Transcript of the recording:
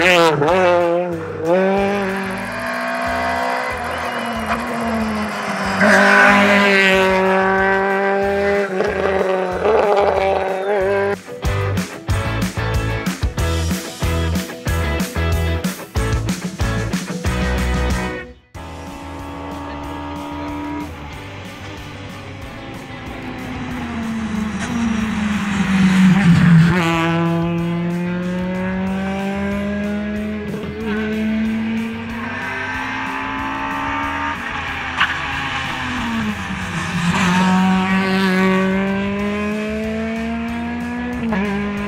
Yeah. Mm-hmm.